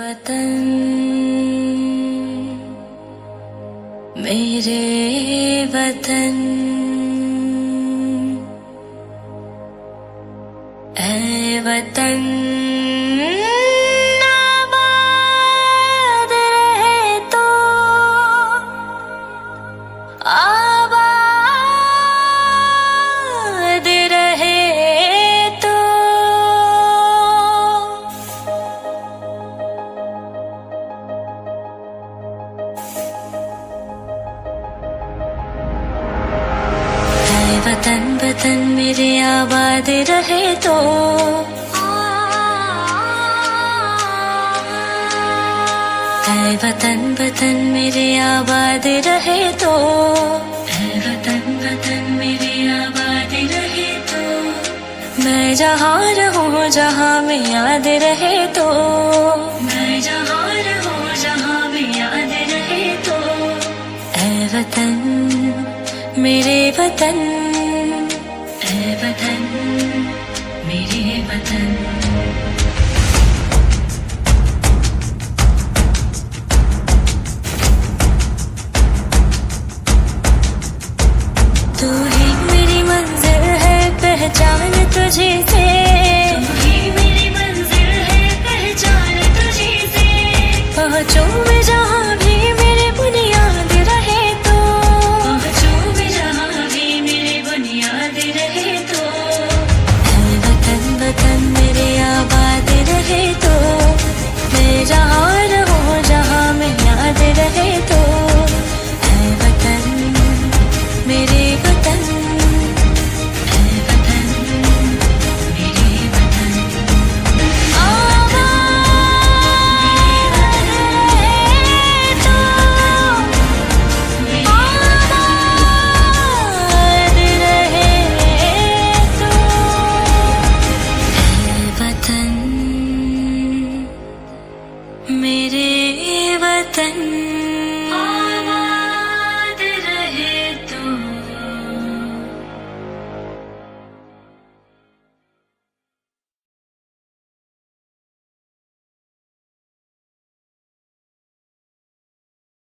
वतन मेरे वतन ऐ वतन मेरे आबाद रहे तो। है वतन वतन मेरे आबाद रहे तो। है वतन वतन मेरे आबाद रहे तो। मैं जहाँ रहूँ, जहाँ में याद रहे तो। मैं जहाँ रहूँ, जहाँ में याद रहे तो। ऐ वतन, मेरे वतन। से। मेरी मंजिल है पहचान तुझे से। पहुंचो मैं जहाँ मेरे वतन